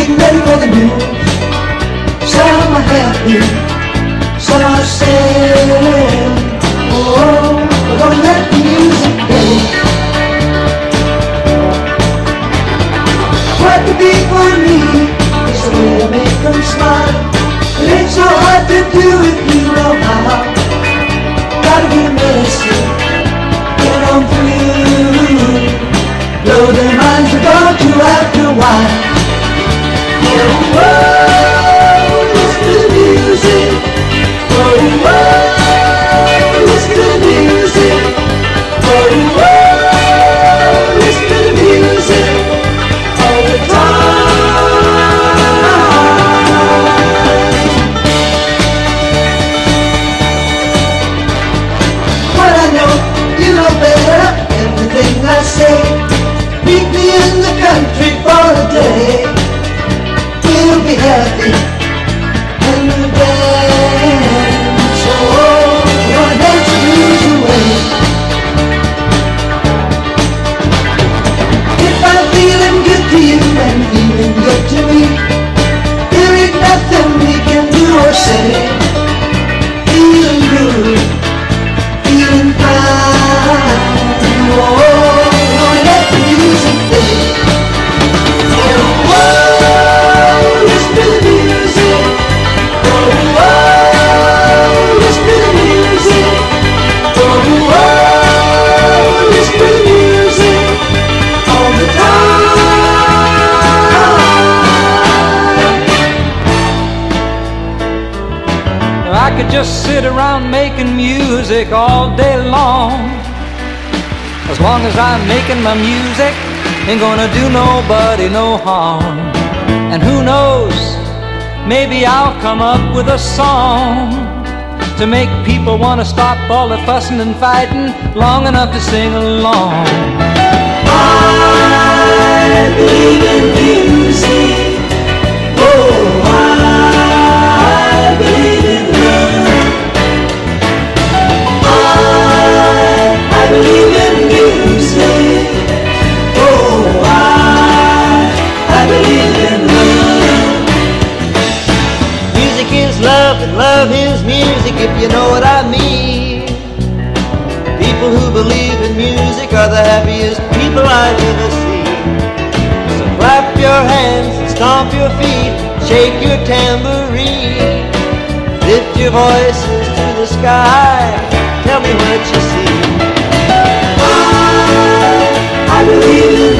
getting ready for the news. Some are happy, some are sad. Oh, we're gonna let the music play. What a way to make them smile. It ain't so hard to do if you know how. Gotta be get on through. Blow their minds after. Whoa, just sit around making music all day long. As long as I'm making my music, ain't gonna do nobody no harm. And who knows, maybe I'll come up with a song to make people wanna stop all the fussing and fighting long enough to sing along. I believe in music. You know what I mean. People who believe in music are the happiest people I've ever seen. So clap your hands and stomp your feet, shake your tambourine. Lift your voices to the sky, tell me what you see. I, I believe in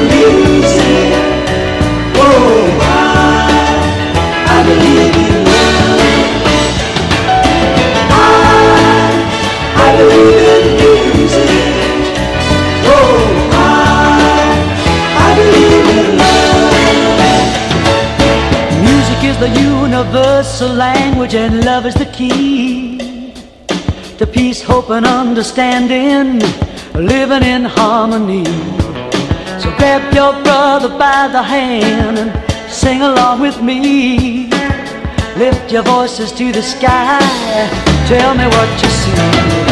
the universal language and love is the key to peace, hope, and understanding, living in harmony. So grab your brother by the hand and sing along with me. Lift your voices to the sky, tell me what you see.